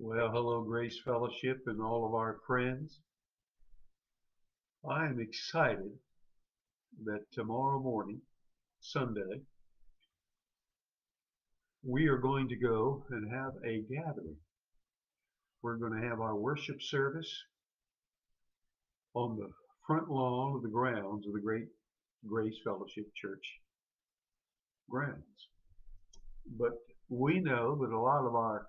Well, hello, Grace Fellowship and all of our friends. I am excited that tomorrow morning, Sunday, we are going to go and have a gathering. We're going to have our worship service on the front lawn of the grounds of the Great Grace Fellowship Church grounds. But we know that a lot of our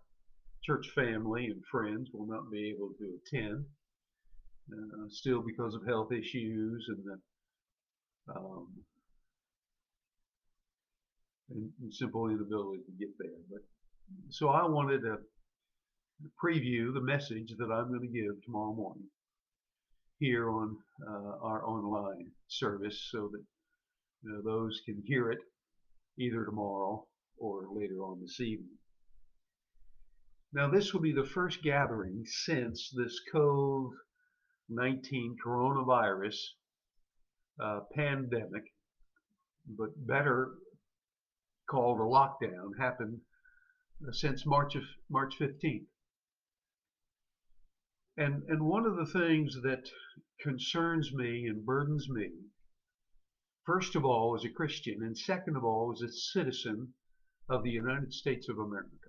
church family and friends will not be able to attend, uh, still because of health issues and the um, and, and simple inability to get there. But so I wanted to preview the message that I'm going to give tomorrow morning here on uh, our online service, so that you know, those can hear it either tomorrow or later on this evening. Now, this will be the first gathering since this COVID 19 coronavirus uh, pandemic, but better called a lockdown, happened uh, since March of March 15th. And, and one of the things that concerns me and burdens me, first of all, as a Christian, and second of all, as a citizen of the United States of America,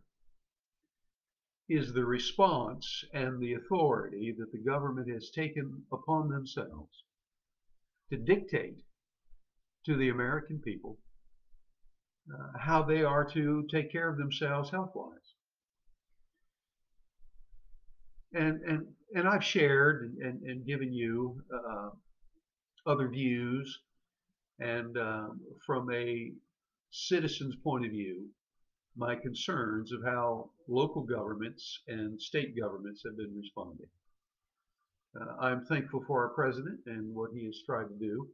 is the response and the authority that the government has taken upon themselves to dictate to the American people uh, how they are to take care of themselves health-wise. And, and, and I've shared and, and, and given you uh, other views and um, from a citizen's point of view, my concerns of how local governments and state governments have been responding. Uh, I'm thankful for our president and what he has tried to do,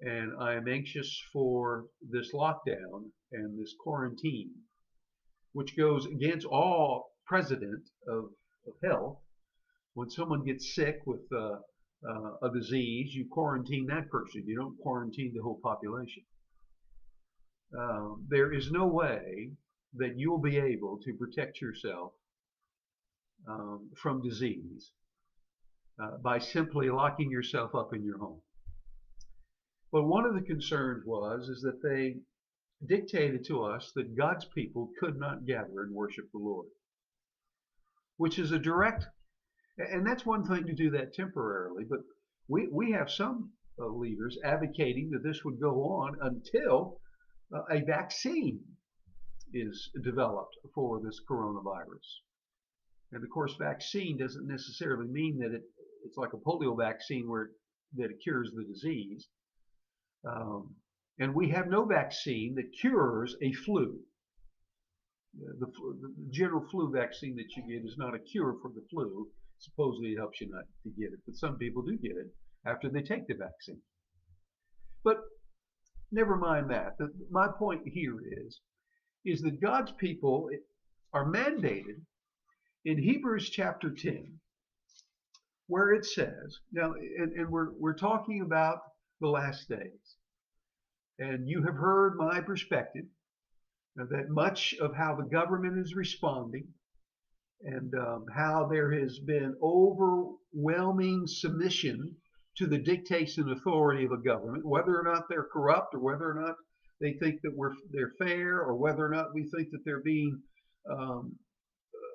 and I am anxious for this lockdown and this quarantine, which goes against all precedent of, of health. When someone gets sick with uh, uh, a disease, you quarantine that person. You don't quarantine the whole population. Um, there is no way that you'll be able to protect yourself um, from disease uh, by simply locking yourself up in your home. But one of the concerns was is that they dictated to us that God's people could not gather and worship the Lord, which is a direct, and that's one thing to do that temporarily, but we, we have some uh, leaders advocating that this would go on until uh, a vaccine is developed for this coronavirus. And of course, vaccine doesn't necessarily mean that it, it's like a polio vaccine where that it cures the disease. Um, and we have no vaccine that cures a flu. The, the, general flu vaccine that you get is not a cure for the flu. Supposedly it helps you not to get it, but some people do get it after they take the vaccine. But never mind that. The, my point here is is that God's people are mandated in Hebrews chapter 10, where it says, now, and, and we're, we're talking about the last days. And you have heard my perspective that much of how the government is responding and um, how there has been overwhelming submission to the dictates and authority of a government, whether or not they're corrupt or whether or not they think that we're they're fair or whether or not we think that they're being um,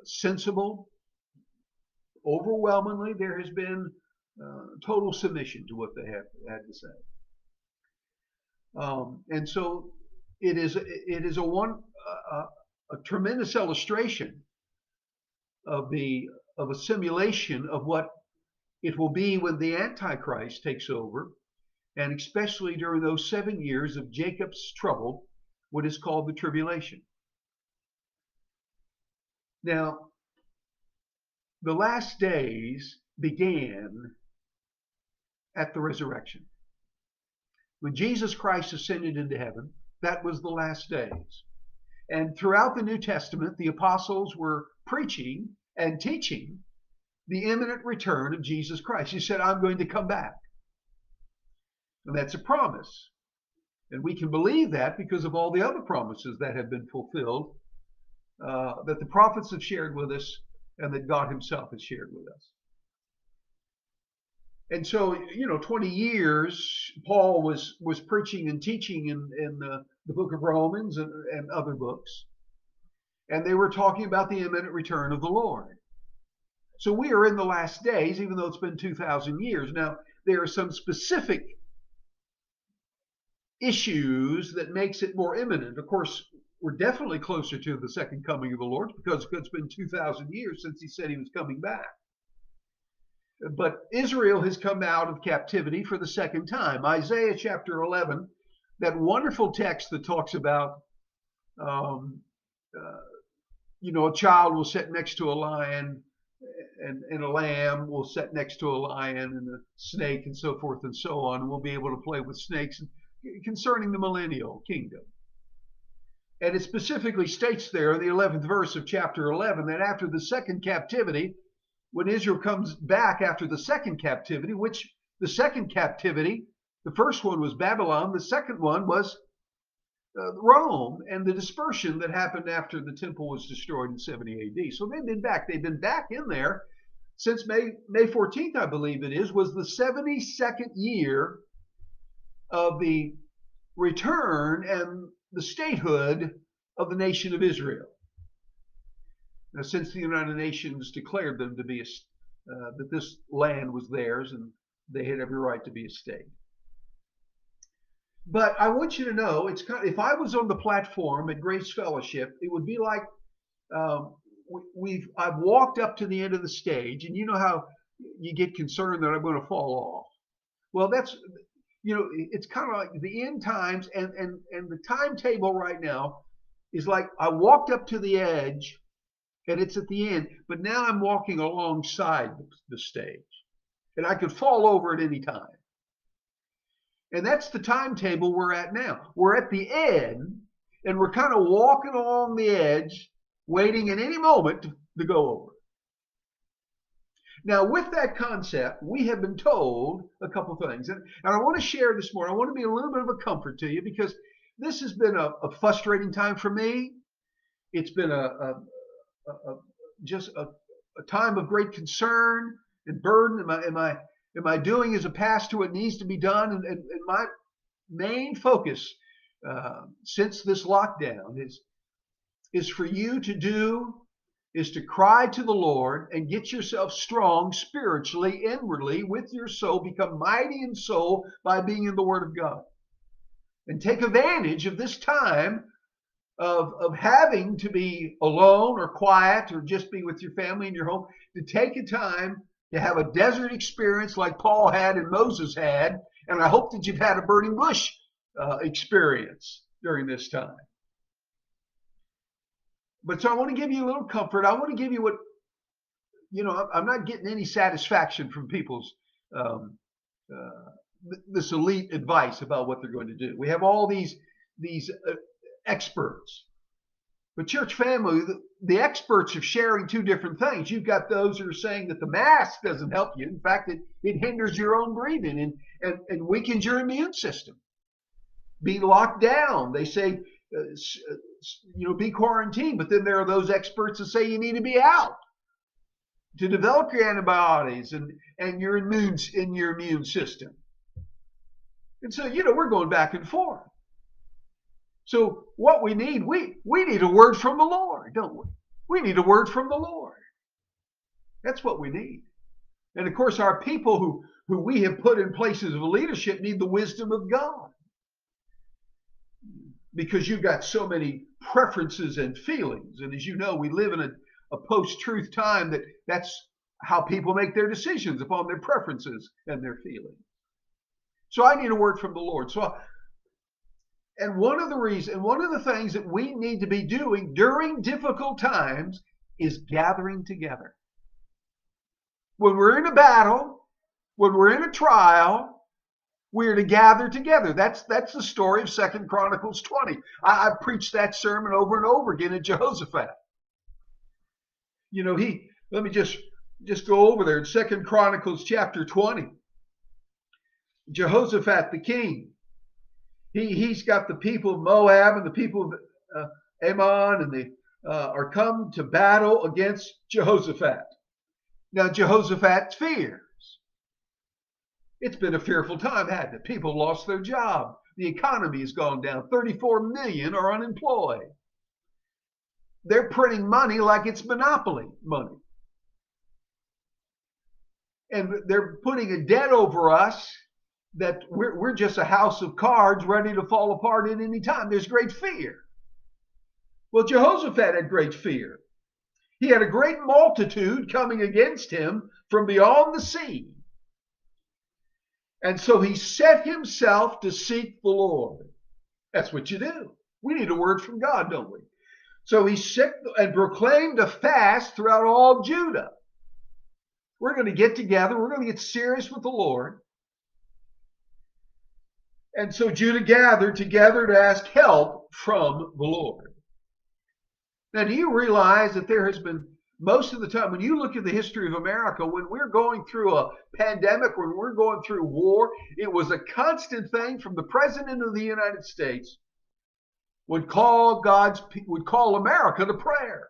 sensible. Overwhelmingly, there has been uh, total submission to what they have had to say. Um, and so it is it is a one uh, a tremendous illustration of the of a simulation of what it will be when the Antichrist takes over and especially during those seven years of Jacob's trouble, what is called the tribulation. Now, the last days began at the resurrection. When Jesus Christ ascended into heaven, that was the last days. And throughout the New Testament, the apostles were preaching and teaching the imminent return of Jesus Christ. He said, I'm going to come back. And that's a promise. And we can believe that because of all the other promises that have been fulfilled uh, that the prophets have shared with us and that God Himself has shared with us. And so, you know, 20 years, Paul was was preaching and teaching in, in the, the book of Romans and, and other books. And they were talking about the imminent return of the Lord. So we are in the last days, even though it's been 2,000 years. Now, there are some specific issues that makes it more imminent. Of course, we're definitely closer to the second coming of the Lord because it's been 2,000 years since he said he was coming back. But Israel has come out of captivity for the second time. Isaiah chapter 11, that wonderful text that talks about, um, uh, you know, a child will sit next to a lion and, and, a lamb will sit next to a lion and a snake and so forth and so on. And we'll be able to play with snakes concerning the millennial kingdom. And it specifically states there in the 11th verse of chapter 11 that after the second captivity, when Israel comes back after the second captivity, which the second captivity, the first one was Babylon, the second one was uh, Rome and the dispersion that happened after the temple was destroyed in 70 AD. So they've been back. They've been back in there since May, May 14th, I believe it is, was the 72nd year of the return and the statehood of the nation of Israel. Now, since the United Nations declared them to be a, uh, that this land was theirs and they had every right to be a state. But I want you to know, it's kind of, if I was on the platform at Grace Fellowship, it would be like um, we've I've walked up to the end of the stage, and you know how you get concerned that I'm going to fall off. Well, that's you know, it's kind of like the end times, and and and the timetable right now is like I walked up to the edge, and it's at the end, but now I'm walking alongside the stage, and I could fall over at any time. And that's the timetable we're at now. We're at the end, and we're kind of walking along the edge, waiting at any moment to, to go over. Now, with that concept, we have been told a couple things. And, and I want to share this morning. I want to be a little bit of a comfort to you because this has been a, a frustrating time for me. It's been a, a, a just a, time of great concern and burden. Am I, am I, am I doing as a pastor what needs to be done? And, and, and my main focus uh, since this lockdown is, is for you to do is to cry to the Lord and get yourself strong spiritually, inwardly, with your soul, become mighty in soul by being in the Word of God. And take advantage of this time of, of having to be alone or quiet or just be with your family in your home, to take a time to have a desert experience like Paul had and Moses had. And I hope that you've had a burning bush uh, experience during this time. But so I want to give you a little comfort. I want to give you what, you know, I'm not getting any satisfaction from people's um, uh, this elite advice about what they're going to do. We have all these these uh, experts, but church family, the, the, experts are sharing two different things. You've got those who are saying that the mask doesn't help you. In fact, it, it hinders your own breathing and, and, and weakens your immune system. Be locked down. They say uh, uh, you know, be quarantined. But then there are those experts that say you need to be out to develop your antibodies and, and your immune in your immune system. And so, you know, we're going back and forth. So what we need, we we need a word from the Lord, don't we? We need a word from the Lord. That's what we need. And of course, our people who, who we have put in places of leadership need the wisdom of God because you've got so many preferences and feelings. And as you know, we live in a, a post truth time that that's how people make their decisions upon their preferences and their feelings. So I need a word from the Lord. So, and one of the reasons, and one of the things that we need to be doing during difficult times is gathering together. When we're in a battle, when we're in a trial, we're to gather together. That's that's the story of Second Chronicles 20. I, have preached that sermon over and over again at Jehoshaphat. You know, he let me just just go over there in Second Chronicles chapter 20. Jehoshaphat the king. He he's got the people of Moab and the people of uh, Ammon and the uh, are come to battle against Jehoshaphat. Now, jehoshaphat's fears. It's been a fearful time, hasn't it? People lost their job. The economy has gone down. 34 million are unemployed. They're printing money like it's monopoly money. And they're putting a debt over us that we're, we're just a house of cards ready to fall apart at any time. There's great fear. Well, Jehoshaphat had great fear. He had a great multitude coming against him from beyond the sea. And so he set himself to seek the Lord. That's what you do. We need a word from God, don't we? So he set and proclaimed a fast throughout all Judah. We're going to get together. We're going to get serious with the Lord. And so Judah gathered together to ask help from the Lord. Now, do you realize that there has been most of the time, when you look at the history of America, when we're going through a pandemic, when we're going through war, it was a constant thing from the President of the United States would call God's would call America to prayer.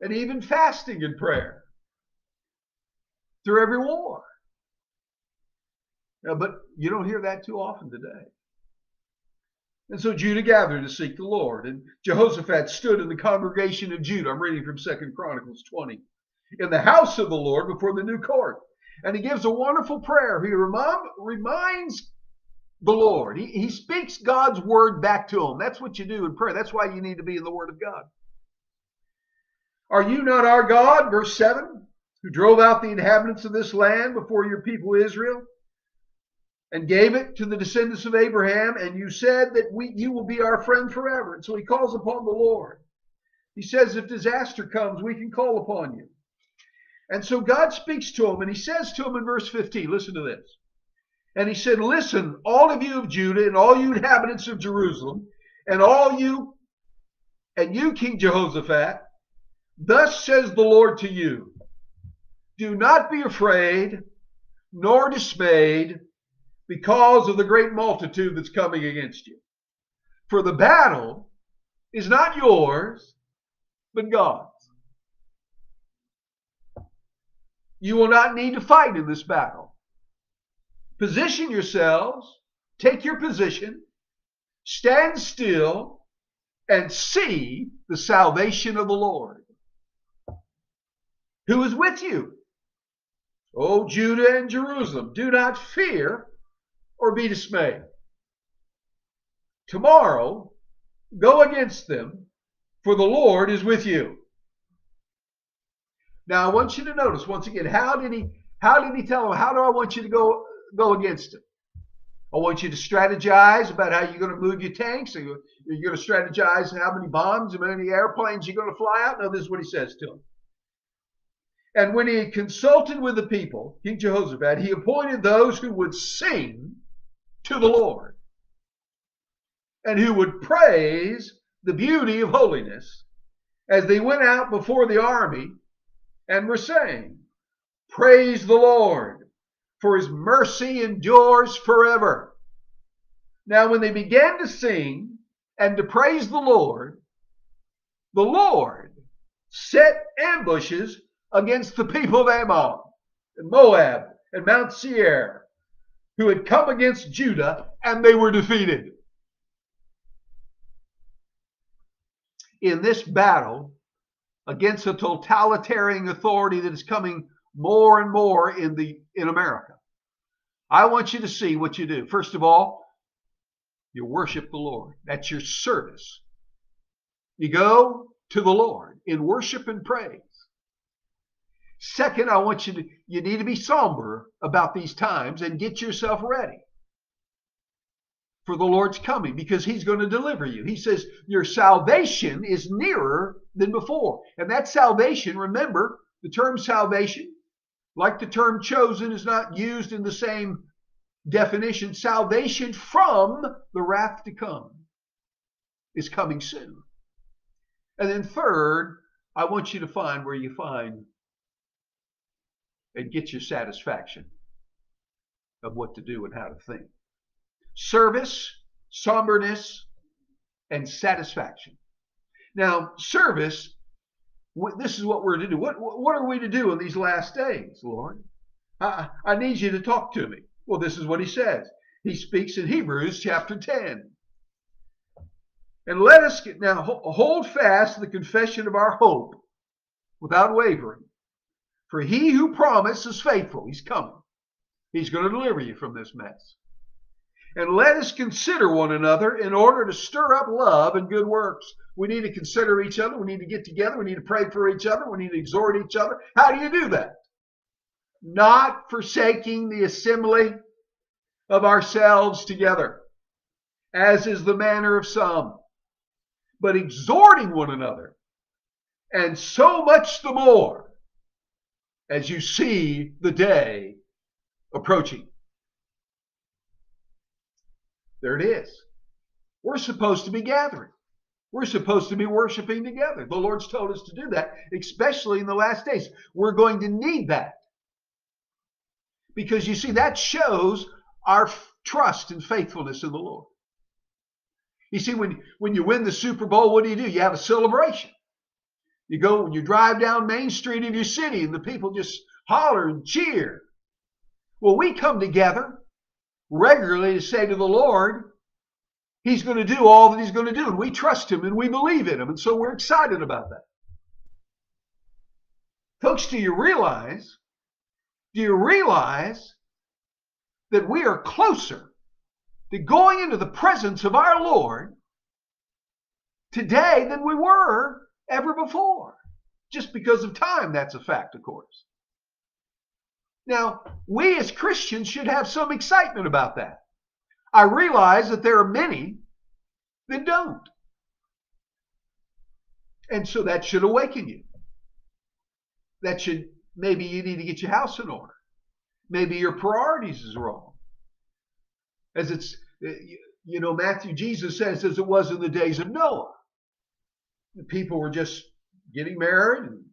And even fasting and prayer through every war. Now, but you don't hear that too often today. And so Judah gathered to seek the Lord. And Jehoshaphat stood in the congregation of Judah. I'm reading from Second Chronicles 20. In the house of the Lord before the new court. And he gives a wonderful prayer. He reminds the Lord. He, he speaks God's word back to him. That's what you do in prayer. That's why you need to be in the word of God. Are you not our God? Verse 7 who drove out the inhabitants of this land before your people Israel and gave it to the descendants of Abraham, and you said that we, you will be our friend forever. And so he calls upon the Lord. He says, if disaster comes, we can call upon you. And so God speaks to him, and he says to him in verse 15, listen to this. And he said, Listen, all of you of Judah, and all you inhabitants of Jerusalem, and all you, and you, King Jehoshaphat, thus says the Lord to you Do not be afraid, nor dismayed because of the great multitude that's coming against you. For the battle is not yours, but God's. You will not need to fight in this battle. Position yourselves, take your position, stand still, and see the salvation of the Lord. Who is with you? O Judah and Jerusalem, do not fear or be dismayed. Tomorrow, go against them, for the Lord is with you. Now I want you to notice once again, how did he how did he tell them, how do I want you to go go against him? I want you to strategize about how you're going to move your tanks. You're going to strategize how many bombs, how many airplanes you're going to fly out. No, this is what he says to them. And when he had consulted with the people, King Jehoshaphat, he appointed those who would sing to the Lord and who would praise the beauty of holiness as they went out before the army and were saying, Praise the Lord, for his mercy endures forever. Now, when they began to sing and to praise the Lord, the Lord set ambushes against the people of Ammon and Moab and Mount Seir who had come against Judah and they were defeated. In this battle against a totalitarian authority that is coming more and more in the in America. I want you to see what you do. First of all, you worship the Lord. That's your service. You go to the Lord in worship and praise. Second, I want you to, you need to be somber about these times and get yourself ready for the Lord's coming because he's going to deliver you. He says your salvation is nearer than before. And that salvation, remember, the term salvation, like the term chosen, is not used in the same definition. Salvation from the wrath to come is coming soon. And then third, I want you to find where you find and get your satisfaction of what to do and how to think. Service, somberness, and satisfaction. Now, service, this is what we're to do. What, what are we to do in these last days, Lord? I, I need you to talk to me. Well, this is what he says. He speaks in Hebrews chapter 10. And let us get, now hold fast the confession of our hope without wavering. For he who promised is faithful. He's coming. He's going to deliver you from this mess. And let us consider one another in order to stir up love and good works. We need to consider each other. We need to get together. We need to pray for each other. We need to exhort each other. How do you do that? Not forsaking the assembly of ourselves together, as is the manner of some, but exhorting one another, and so much the more as you see the day approaching. There it is. We're supposed to be gathering. We're supposed to be worshiping together. The Lord's told us to do that, especially in the last days. We're going to need that. Because you see, that shows our trust and faithfulness in the Lord. You see, when, when you win the Super Bowl, what do you do? You have a celebration. You go, when you drive down Main Street in your city and the people just holler and cheer. Well, we come together regularly to say to the Lord, He's going to do all that He's going to do. And we trust Him and we believe in Him. And so we're excited about that. Folks, do you realize? Do you realize that we are closer to going into the presence of our Lord today than we were ever before? Just because of time, that's a fact, of course. Now, we as Christians should have some excitement about that. I realize that there are many that don't. And so that should awaken you. That should, maybe you need to get your house in order. Maybe your priorities is wrong. As it's, you know, Matthew, Jesus says, as it was in the days of Noah. People were just getting married and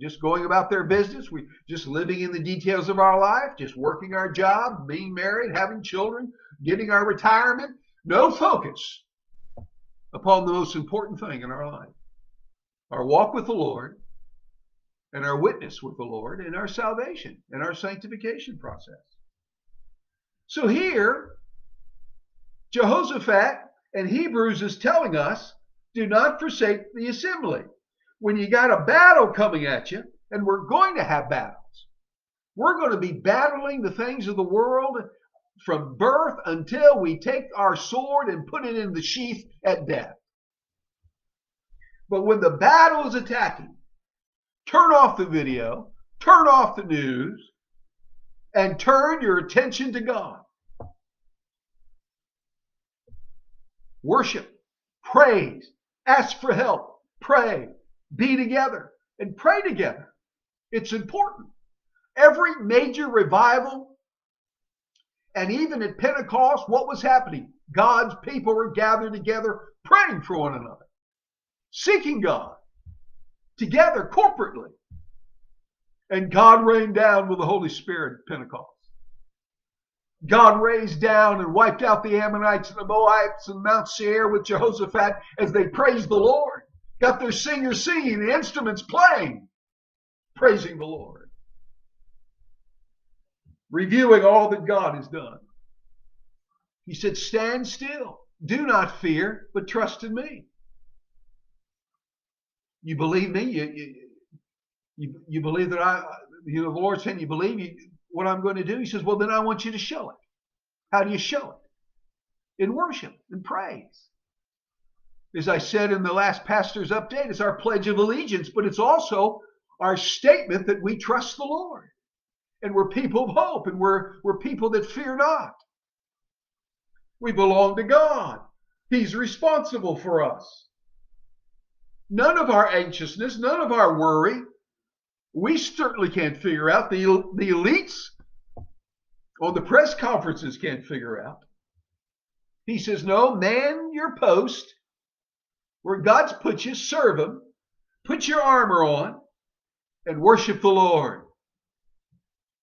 just going about their business. We just living in the details of our life, just working our job, being married, having children, getting our retirement. No focus upon the most important thing in our life our walk with the Lord and our witness with the Lord and our salvation and our sanctification process. So here, Jehoshaphat and Hebrews is telling us do not forsake the assembly when you got a battle coming at you, and we're going to have battles. We're going to be battling the things of the world from birth until we take our sword and put it in the sheath at death. But when the battle is attacking, turn off the video, turn off the news, and turn your attention to God. Worship, praise, ask for help, pray, be together and pray together. It's important. Every major revival, and even at Pentecost, what was happening? God's people were gathered together praying for one another, seeking God together corporately. And God rained down with the Holy Spirit at Pentecost. God raised down and wiped out the Ammonites and the Moabites and Mount Seir with Jehoshaphat as they praised the Lord got their singers singing, the instruments playing, praising the Lord, reviewing all that God has done. He said, Stand still. Do not fear, but trust in me. You believe me? You, you, you, believe that I, you know, the Lord saying you believe you, what I'm going to do? He says, Well, then I want you to show it. How do you show it? In worship and praise as I said in the last pastor's update, it's our pledge of allegiance, but it's also our statement that we trust the Lord. And we're people of hope, and we're, we're people that fear not. We belong to God. He's responsible for us. None of our anxiousness, none of our worry, we certainly can't figure out. The, the elites on the press conferences can't figure out. He says, No, man your post where God's put you, serve Him, put your armor on, and worship the Lord.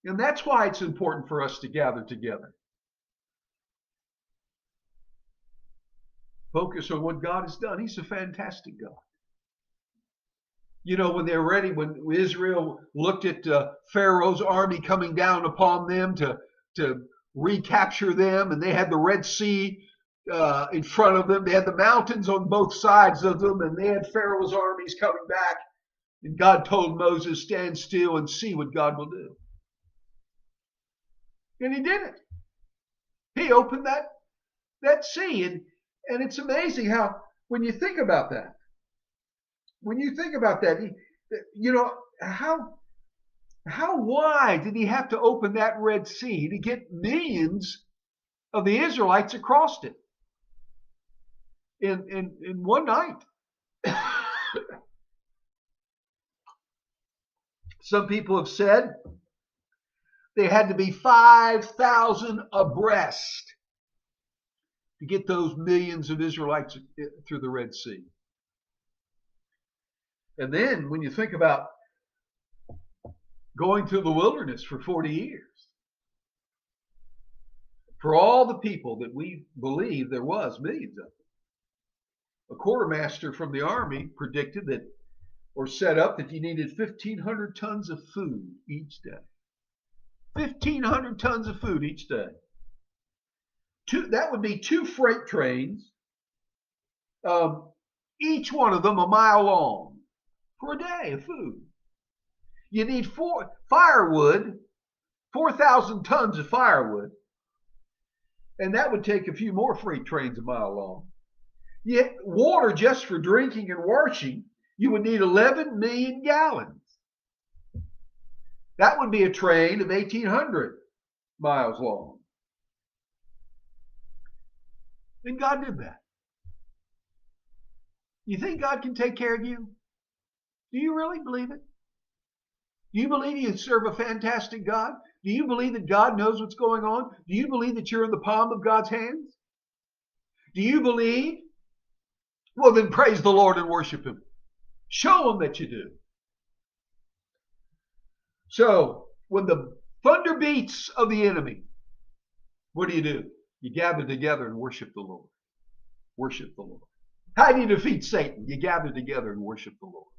And that's why it's important for us to gather together. Focus on what God has done. He's a fantastic God. You know, when they're ready, when Israel looked at uh, Pharaoh's army coming down upon them to, to recapture them, and they had the Red Sea uh, in front of them, they had the mountains on both sides of them, and they had Pharaoh's armies coming back. And God told Moses, Stand still and see what God will do. And he did it. He opened that, that sea. And, and it's amazing how, when you think about that, when you think about that, you know, how, how wide did he have to open that Red Sea to get millions of the Israelites across it in, in, in one night? Some people have said they had to be 5,000 abreast to get those millions of Israelites eh, through the Red Sea. And then when you think about going through the wilderness for 40 years, for all the people that we believe there was, millions of them, a quartermaster from the army predicted that or set up that you needed 1,500 tons of food each day. 1,500 tons of food each day. Two, that would be two freight trains, um, each one of them a mile long for a day of food. You need four firewood, 4,000 tons of firewood, and that would take a few more freight trains a mile long. Yet water just for drinking and washing, you would need 11 million gallons. That would be a train of 1,800 miles long. And God did that. You think God can take care of you? Do you really believe it? Do you believe you serve a fantastic God? Do you believe that God knows what's going on? Do you believe that you're in the palm of God's hands? Do you believe? Well, then praise the Lord and worship Him. Show Him that you do. So, when the thunder beats of the enemy, what do you do? You gather together and worship the Lord. Worship the Lord. How do you defeat Satan? You gather together and worship the Lord.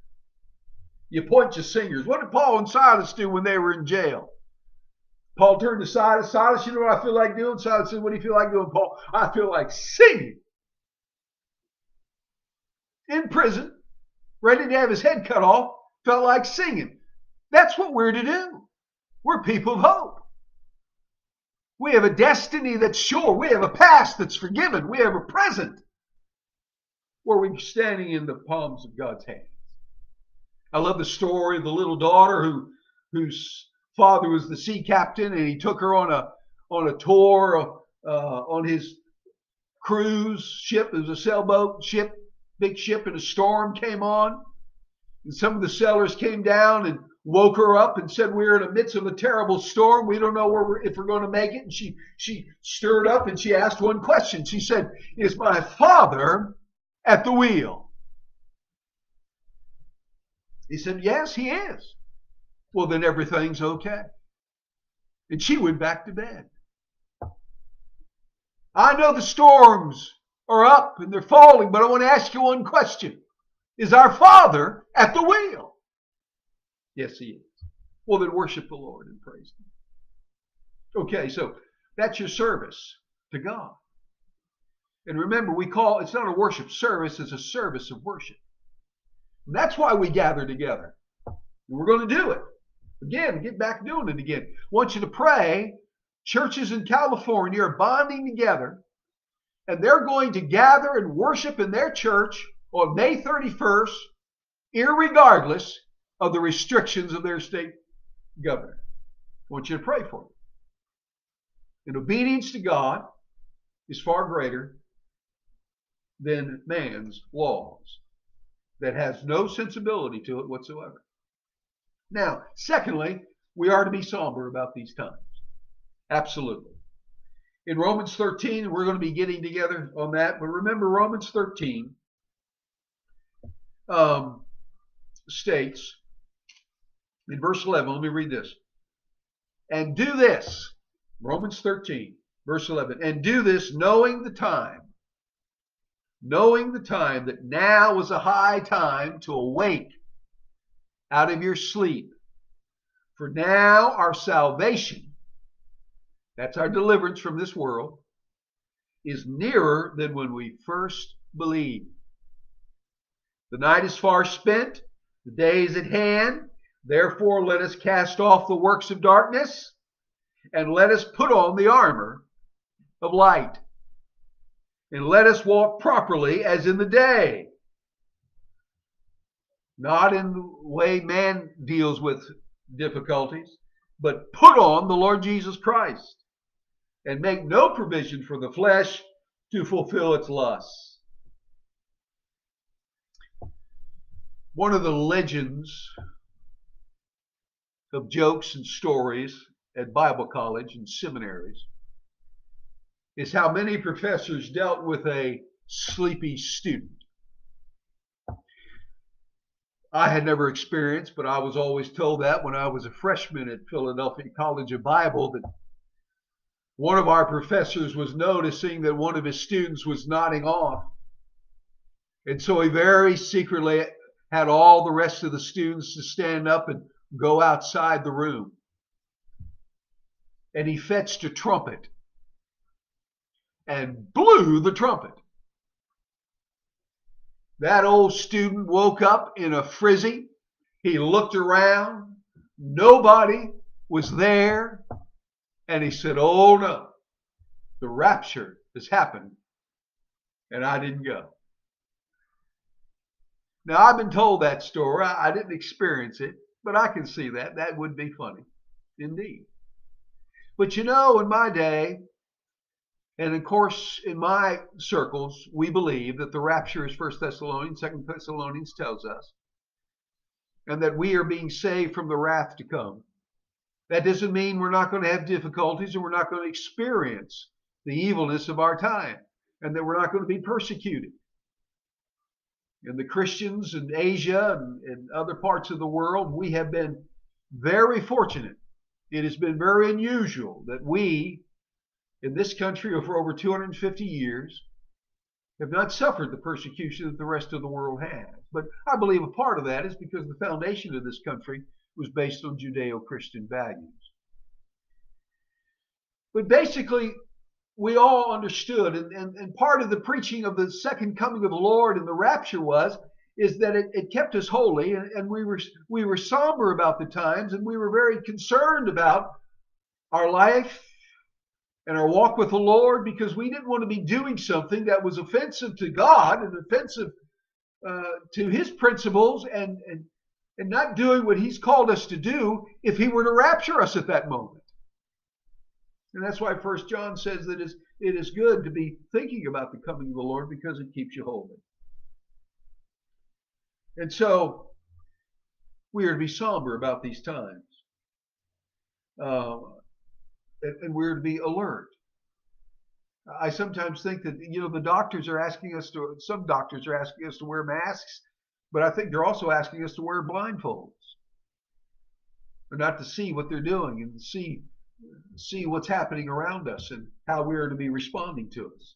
You point to singers. What did Paul and Silas do when they were in jail? Paul turned to Silas. Silas, you know what I feel like doing? Silas said, What do you feel like doing, Paul? I feel like singing. In prison, ready to have his head cut off, felt like singing. That's what we're to do. We're people of hope. We have a destiny that's sure. We have a past that's forgiven. We have a present where we're standing in the palms of God's hands. I love the story of the little daughter who whose father was the sea captain and he took her on a on a tour uh, on his cruise ship. It was a sailboat ship, big ship, and a storm came on. And some of the sailors came down and woke her up and said, We're in the midst of a terrible storm. We don't know we're, if we're going to make it. And she, she stirred up and she asked one question. She said, Is my father at the wheel? He said, Yes, he is. Well, then everything's okay. And she went back to bed. I know the storms are up and they're falling, but I want to ask you one question. Is our Father at the wheel? Yes, he is. Well, then worship the Lord and praise him. Okay, so that's your service to God. And remember, we call it's not a worship service, it's a service of worship. That's why we gather together. We're going to do it. Again, get back doing it again. I want you to pray. Churches in California are bonding together, and they're going to gather and worship in their church on May 31st, irregardless of the restrictions of their state governor. I want you to pray for them. And obedience to God is far greater than man's laws that has no sensibility to it whatsoever. Now, secondly, we are to be somber about these times. Absolutely. In Romans 13, we're going to be getting together on that. But remember, Romans 13 um, states in verse 11, let me read this. And do this, Romans 13, verse 11, and do this knowing the time knowing the time that now was a high time to awake out of your sleep. For now our salvation, that's our deliverance from this world, is nearer than when we first believed. The night is far spent, the day is at hand. Therefore, let us cast off the works of darkness and let us put on the armor of light. And let us walk properly as in the day, not in the way man deals with difficulties, but put on the Lord Jesus Christ and make no provision for the flesh to fulfill its lusts. One of the legends of jokes and stories at Bible college and seminaries is how many professors dealt with a sleepy student. I had never experienced, but I was always told that when I was a freshman at Philadelphia College of Bible that one of our professors was noticing that one of his students was nodding off. And so he very secretly had all the rest of the students to stand up and go outside the room. And he fetched a trumpet and blew the trumpet. That old student woke up in a frizzy. He looked around. Nobody was there. And he said, Oh no, the rapture has happened. And I didn't go. Now, I've been told that story. I didn't experience it, but I can see that. That would be funny indeed. But you know, in my day, and of course, in my circles, we believe that the rapture is First Thessalonians, Second Thessalonians tells us, and that we are being saved from the wrath to come. That doesn't mean we're not going to have difficulties and we're not going to experience the evilness of our time, and that we're not going to be persecuted. And the Christians in Asia and, and other parts of the world, we have been very fortunate. It has been very unusual that we in this country for over 250 years have not suffered the persecution that the rest of the world has. But I believe a part of that is because the foundation of this country was based on Judeo Christian values. But basically, we all understood, and, and, and, part of the preaching of the second coming of the Lord and the rapture was, is that it, it kept us holy, and, and we were we were somber about the times, and we were very concerned about our life and our walk with the Lord because we didn't want to be doing something that was offensive to God and offensive uh, to His principles and, and and not doing what He's called us to do if He were to rapture us at that moment. And that's why First John says that it is good to be thinking about the coming of the Lord because it keeps you holy. And so we are to be somber about these times. Uh, and, we're to be alert. I sometimes think that you know the doctors are asking us to some doctors are asking us to wear masks, but I think they're also asking us to wear blindfolds. Not to see what they're doing and see see what's happening around us and how we are to be responding to us.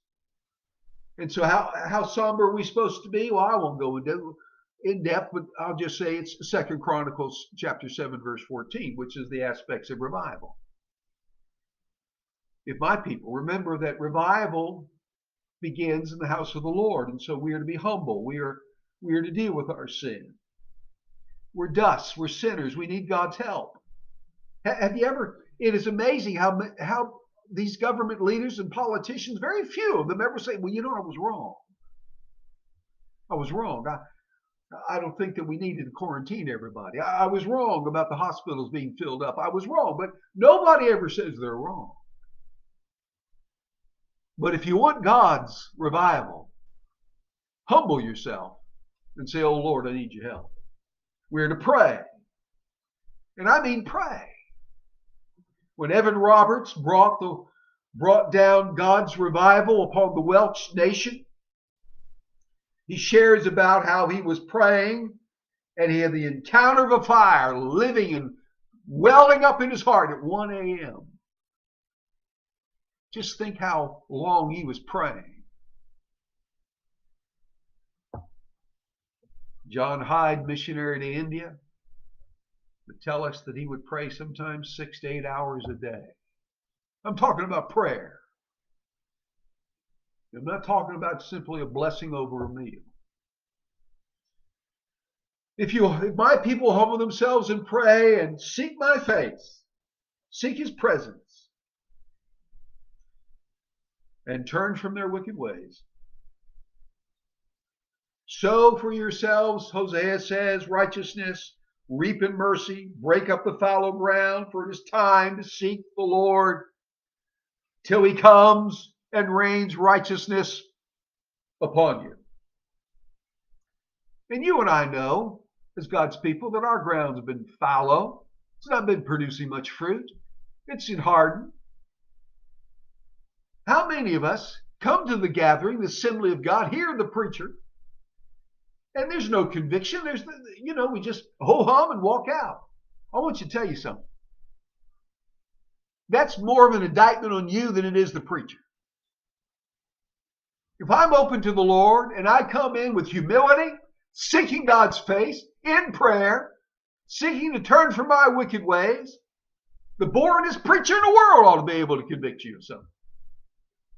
And so how how somber are we supposed to be? Well, I won't go into in depth, but I'll just say it's Second Chronicles chapter 7, verse 14, which is the aspects of revival if my people remember that revival begins in the house of the Lord, and so we are to be humble. We are we are to deal with our sin. We're dust. We're sinners. We need God's help. Have you ever? It is amazing how how these government leaders and politicians, very few of them ever say, "Well, you know, I was wrong. I was wrong. I." I don't think that we needed to quarantine everybody. I, I was wrong about the hospitals being filled up. I was wrong, but nobody ever says they're wrong. But if you want God's revival, humble yourself and say, Oh Lord, I need your help. We're to pray. And I mean pray. When Evan Roberts brought the brought down God's revival upon the Welsh nation, he shares about how he was praying and he had the encounter of a fire living and welling up in his heart at 1 a.m. Just think how long he was praying. John Hyde, missionary to India, would tell us that he would pray sometimes six to eight hours a day. I'm talking about prayer. I'm not talking about simply a blessing over a meal. If you, if my people humble themselves and pray and seek my face, seek his presence, and turn from their wicked ways. Sow for yourselves, Hosea says, righteousness, reap in mercy, break up the fallow ground, for it is time to seek the Lord till he comes and rains righteousness upon you. And you and I know, as God's people, that our grounds been fallow. It's not been producing much fruit. It's hardened. How many of us come to the gathering, the assembly of God, hear the preacher, and there's no conviction. There's, you know, we just ho hum and walk out. I want you to tell you something. That's more of an indictment on you than it is the preacher. If I'm open to the Lord and I come in with humility, seeking God's face in prayer, seeking to turn from my wicked ways, the boringest preacher in the world ought to be able to convict you of something.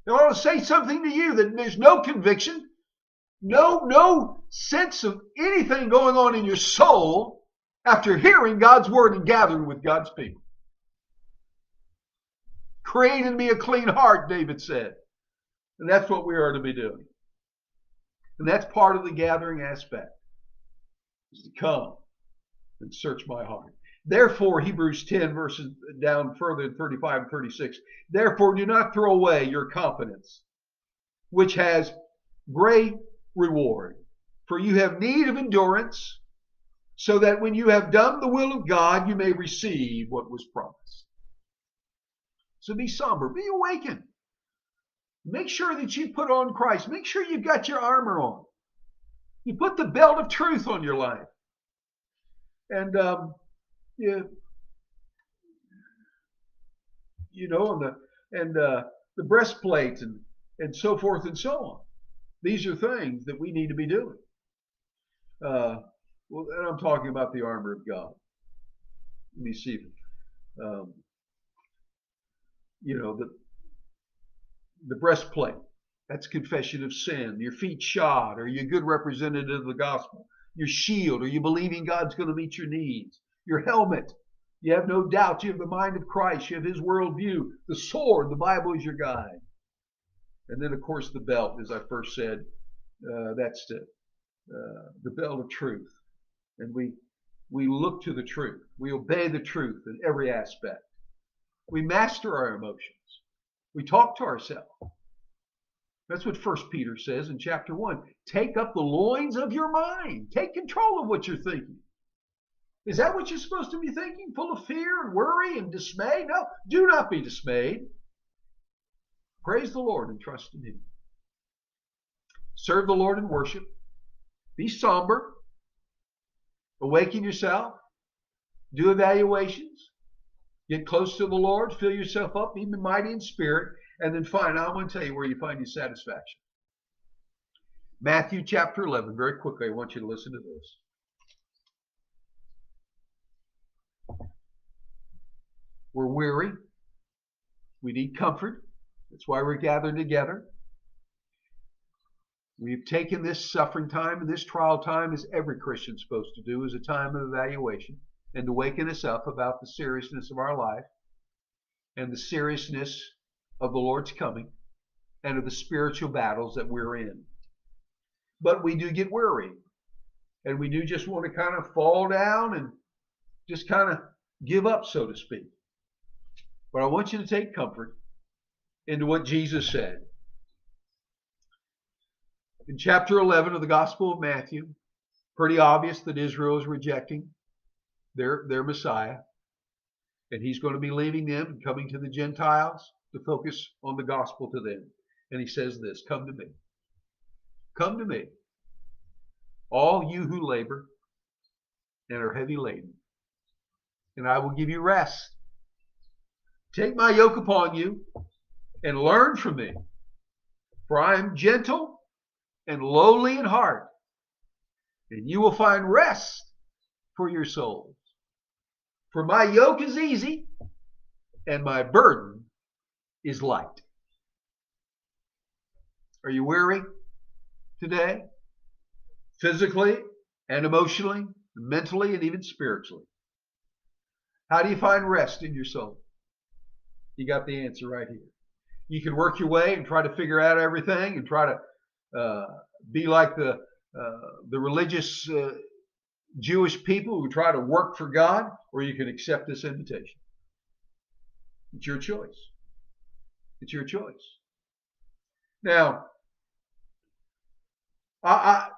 They want to say something to you that there's no conviction, no, no sense of anything going on in your soul after hearing God's word and gathering with God's people. Create in me a clean heart, David said. And that's what we are to be doing. And that's part of the gathering aspect, is to come and search my heart. Therefore, Hebrews 10 verses down further in 35 and 36, therefore do not throw away your confidence, which has great reward. For you have need of endurance, so that when you have done the will of God, you may receive what was promised. So be somber, be awakened. Make sure that you put on Christ. Make sure you've got your armor on. You put the belt of truth on your life. And um, you, you know, and the and uh, the breastplate and and so forth and so on. These are things that we need to be doing. Uh, well, and I'm talking about the armor of God. Let me see. Um, you know, the the breastplate. That's confession of sin. Your feet shod. Are you a good representative of the gospel? Your shield. Are you believing God's going to meet your needs? Your helmet. You have no doubt. You have the mind of Christ. You have His worldview. The sword. The Bible is your guide. And then, of course, the belt, as I first said, uh, that's the, uh, the belt of truth. And we, we look to the truth. We obey the truth in every aspect. We master our emotions. We talk to ourselves. That's what First Peter says in chapter 1. Take up the loins of your mind. Take control of what you're thinking. Is that what you're supposed to be thinking? Full of fear and worry and dismay? No, do not be dismayed. Praise the Lord and trust in Him. Serve the Lord in worship. Be somber. Awaken yourself. Do evaluations. Get close to the Lord. Fill yourself up. Be mighty in spirit. And then find, I want to tell you where you find your satisfaction. Matthew chapter 11. Very quickly, I want you to listen to this. We're weary. We need comfort. That's why we're gathered together. We've taken this suffering time and this trial time, as every Christian's supposed to do, as a time of evaluation and to waken us up about the seriousness of our life and the seriousness of the Lord's coming and of the spiritual battles that we're in. But we do get weary and we do just want to kind of fall down and just kind of give up, so to speak. But I want you to take comfort into what Jesus said. In chapter 11 of the Gospel of Matthew, pretty obvious that Israel is rejecting their, their Messiah. And he's going to be leaving them and coming to the Gentiles to focus on the gospel to them. And he says this Come to me. Come to me, all you who labor and are heavy laden, and I will give you rest. Take my yoke upon you and learn from me. For I am gentle and lowly in heart, and you will find rest for your souls. For my yoke is easy and my burden is light. Are you weary today? Physically and emotionally, mentally, and even spiritually. How do you find rest in your soul? You got the answer right here. You can work your way and try to figure out everything and try to uh, be like the uh, the religious uh, Jewish people who try to work for God, or you can accept this invitation. It's your choice. It's your choice. Now, I, I,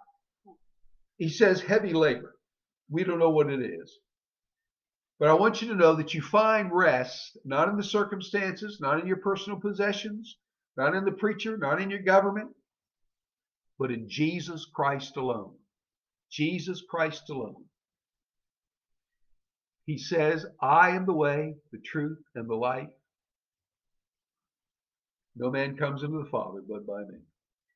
he says heavy labor. We don't know what it is. But I want you to know that you find rest not in the circumstances, not in your personal possessions, not in the preacher, not in your government, but in Jesus Christ alone. Jesus Christ alone. He says, I am the way, the truth, and the life. No man comes into the Father but by me.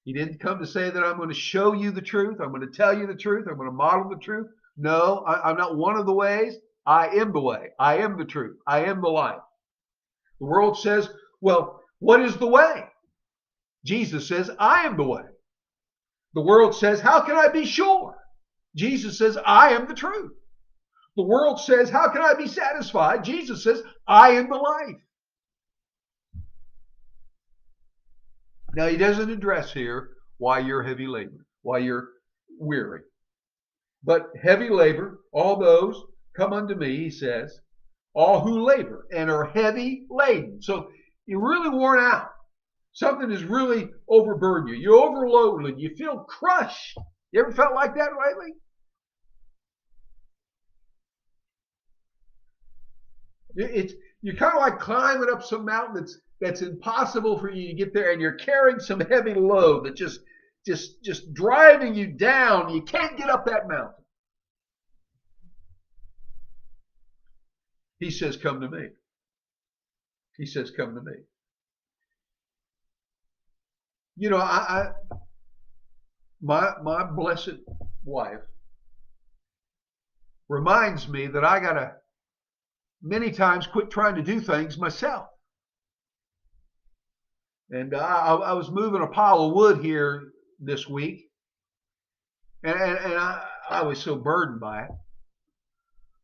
He didn't come to say that I'm going to show you the truth. I'm going to tell you the truth. I'm going to model the truth. No, I, am not one of the ways. I am the way. I am the truth. I am the life. The world says, well, what is the way? Jesus says, I am the way. The world says, how can I be sure? Jesus says, I am the truth. The world says, how can I be satisfied? Jesus says, I am the life. Now, he doesn't address here why you're heavy labor, why you're weary. But heavy labor, all those come unto me, he says, all who labor and are heavy laden. So you're really worn out. Something has really overburdened you. You're overloaded. You feel crushed. You ever felt like that lately? It's you're kind of like climbing up some mountain that's that's impossible for you to get there and you're carrying some heavy load that just just just driving you down you can't get up that mountain he says come to me. He says come to me. You know i, I my my blessed wife reminds me that i gotta many times quit trying to do things myself. And I, I was moving a pile of wood here this week, and, and, I, I was so burdened by it.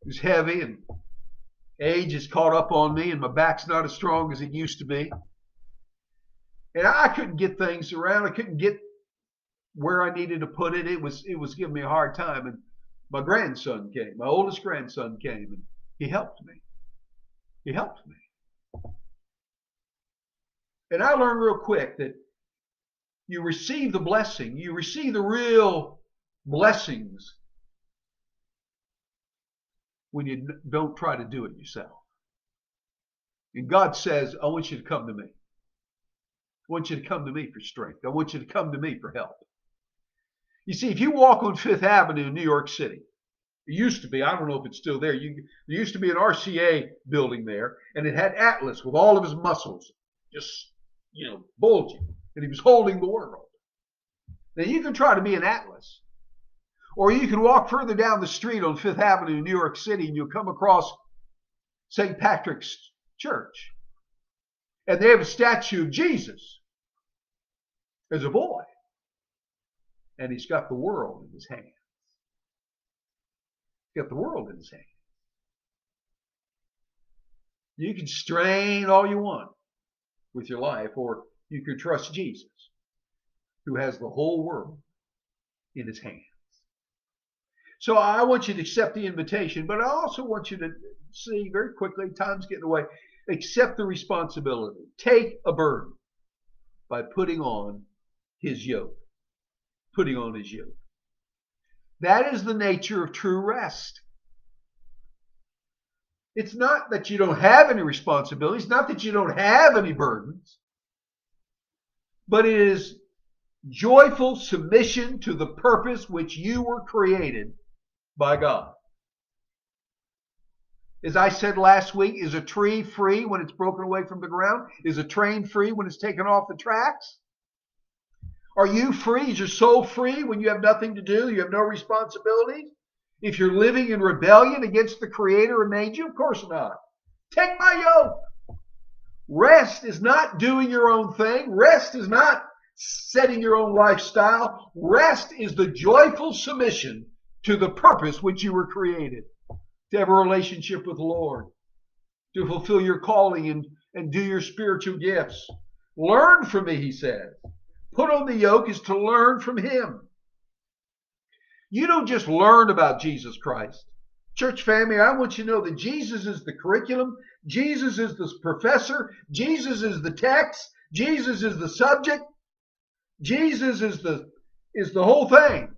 It was heavy, and age has caught up on me, and my back's not as strong as it used to be. And I couldn't get things around. I couldn't get where I needed to put it. It was it was giving me a hard time. And my grandson came, my oldest grandson came, and he helped me. He helped me. And I learned real quick that you receive the blessing, you receive the real blessings when you don't try to do it yourself. And God says, I want you to come to me. I want you to come to me for strength. I want you to come to me for help. You see, if you walk on Fifth Avenue in New York City, it used to be, I don't know if it's still there, you, there used to be an RCA building there, and it had Atlas with all of his muscles just you know, bulging, and he was holding the world. Now you can try to be an Atlas, or you can walk further down the street on Fifth Avenue in New York City, and you'll come across St. Patrick's Church, and they have a statue of Jesus as a boy, and he's got the world in his hands. He's got the world in his hands. You can strain all you want with your life, or you can trust Jesus, who has the whole world in his hands. So I want you to accept the invitation, but I also want you to see very quickly, time's getting away, accept the responsibility. Take a burden by putting on his yoke. Putting on his yoke. That is the nature of true rest. It's not that you don't have any responsibilities, not that you don't have any burdens, but it is joyful submission to the purpose which you were created by God. As I said last week, is a tree free when it's broken away from the ground? Is a train free when it's taken off the tracks? Are you free? Is your soul free when you have nothing to do? You have no responsibilities? If you're living in rebellion against the Creator who made you, of course not. Take my yoke. Rest is not doing your own thing. Rest is not setting your own lifestyle. Rest is the joyful submission to the purpose which you were created to have a relationship with the Lord, to fulfill your calling and, and do your spiritual gifts. Learn from me, he says. Put on the yoke is to learn from him. You don't just learn about Jesus Christ. Church family, I want you to know that Jesus is the curriculum, Jesus is the professor, Jesus is the text, Jesus is the subject, Jesus is the is the whole thing.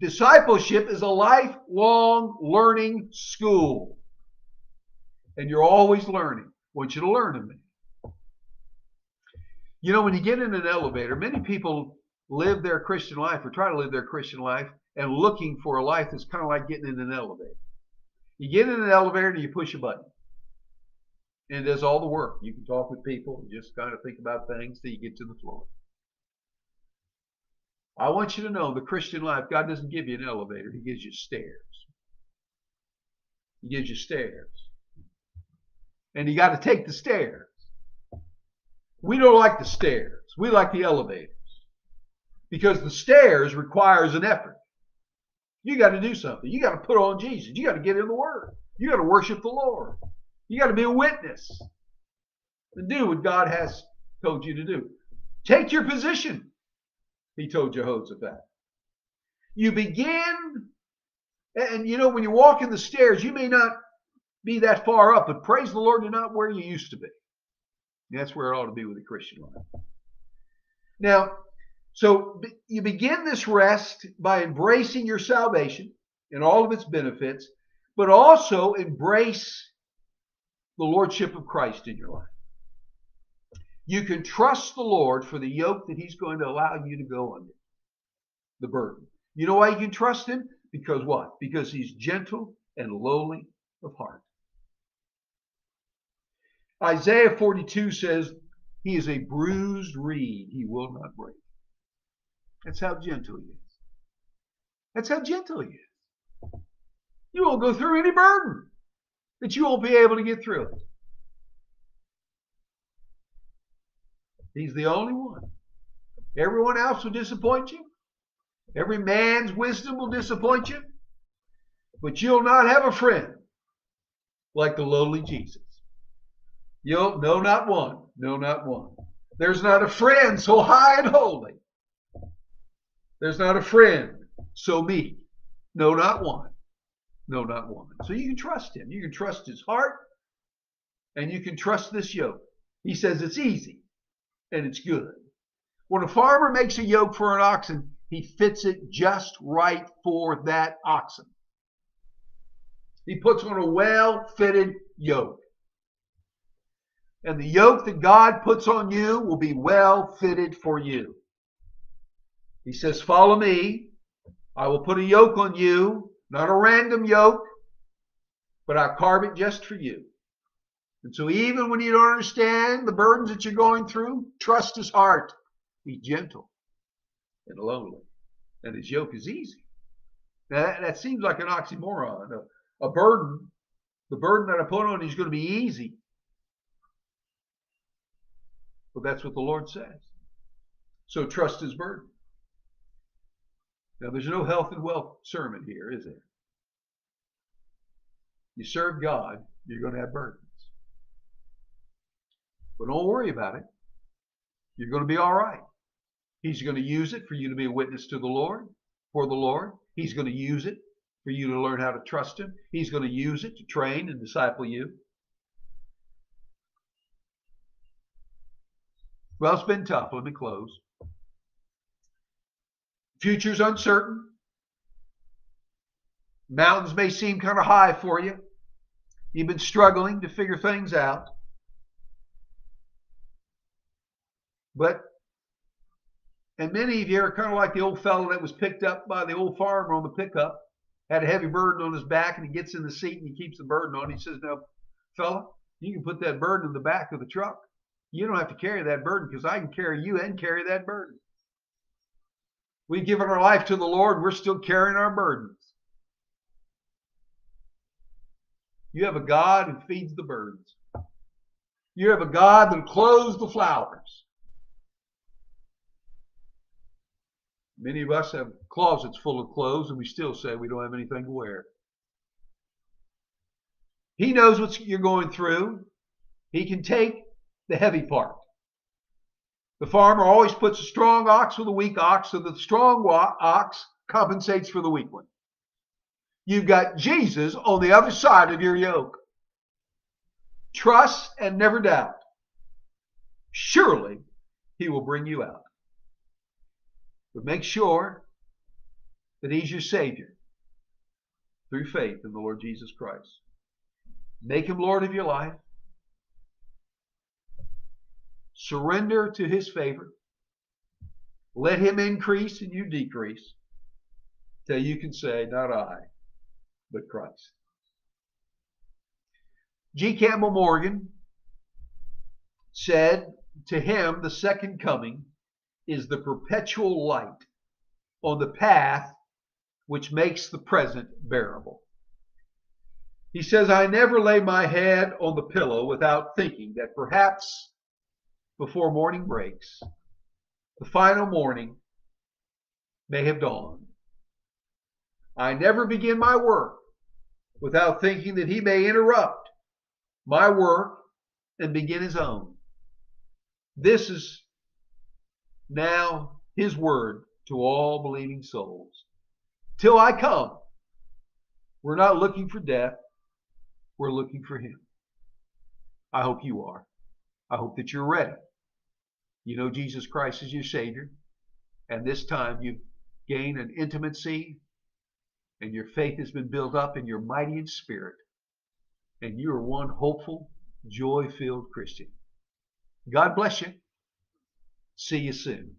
Discipleship is a lifelong learning school. And you're always learning. I want you to learn of me. You know, when you get in an elevator, many people live their Christian life or try to live their Christian life and looking for a life that's kind of like getting in an elevator. You get in an elevator and you push a button. And it does all the work. You can talk with people just kind of think about things till you get to the floor. I want you to know the Christian life, God doesn't give you an elevator, He gives you stairs. He gives you stairs. And you got to take the stairs. We don't like the stairs. We like the elevators because the stairs requires an effort. You got to do something. You got to put on Jesus. You got to get in the Word. You got to worship the Lord. You got to be a witness and do what God has told you to do. Take your position, he told Jehoshaphat. You begin, and you know, when you walk in the stairs, you may not be that far up, but praise the Lord, you're not where you used to be. That's where it ought to be with a Christian life. Now, so you begin this rest by embracing your salvation and all of its benefits, but also embrace the lordship of Christ in your life. You can trust the Lord for the yoke that He's going to allow you to go under, the burden. You know why you can trust Him? Because what? Because He's gentle and lowly of heart. Isaiah 42 says, He is a bruised reed, He will not break. That's how gentle he is. That's how gentle he is. You won't go through any burden that you won't be able to get through it. He's the only one. Everyone else will disappoint you. Every man's wisdom will disappoint you. But you'll not have a friend like the lowly Jesus. You'll, no, not one. No, not one. There's not a friend so high and holy there's not a friend so meek. No, not one. No, not one. So you can trust him. You can trust his heart and you can trust this yoke. He says it's easy and it's good. When a farmer makes a yoke for an oxen, he fits it just right for that oxen. He puts on a well fitted yoke. And the yoke that God puts on you will be well fitted for you. He says, Follow me. I will put a yoke on you, not a random yoke, but I'll carve it just for you. And so, even when you don't understand the burdens that you're going through, trust his heart. Be gentle and lowly. And his yoke is easy. Now, that, that seems like an oxymoron. A, a burden, the burden that I put on you is going to be easy. But that's what the Lord says. So, trust his burden. Now, there's no health and wealth sermon here, is there? You serve God, you're going to have burdens. But don't worry about it. You're going to be all right. He's going to use it for you to be a witness to the Lord, for the Lord. He's going to use it for you to learn how to trust Him. He's going to use it to train and disciple you. Well, it's been tough. Let me close. Future's uncertain. Mountains may seem kind of high for you. You've been struggling to figure things out. But, and many of you are kind of like the old fellow that was picked up by the old farmer on the pickup, had a heavy burden on his back, and he gets in the seat and he keeps the burden on. He says, Now, fella, you can put that burden in the back of the truck. You don't have to carry that burden because I can carry you and carry that burden. We've given our life to the Lord, we're still carrying our burdens. You have a God who feeds the birds. You have a God that clothes the flowers. Many of us have closets full of clothes and we still say we don't have anything to wear. He knows what you're going through. He can take the heavy part. The farmer always puts a strong ox with a weak ox so the strong ox compensates for the weak one. You've got Jesus on the other side of your yoke. Trust and never doubt. Surely he will bring you out. But make sure that he's your Savior through faith in the Lord Jesus Christ. Make him Lord of your life. Surrender to his favor. Let him increase and you decrease till you can say, Not I, but Christ. G. Campbell Morgan said, To him, the second coming is the perpetual light on the path which makes the present bearable. He says, I never lay my head on the pillow without thinking that perhaps before morning breaks, the final morning may have dawned. I never begin my work without thinking that he may interrupt my work and begin his own. This is now his word to all believing souls. Till I come, we're not looking for death, we're looking for him. I hope you are. I hope that you're ready. You know Jesus Christ is your Savior, and this time you've gained an intimacy and your faith has been built up and you're mighty in spirit, and you are one hopeful, joy filled Christian. God bless you. See you soon.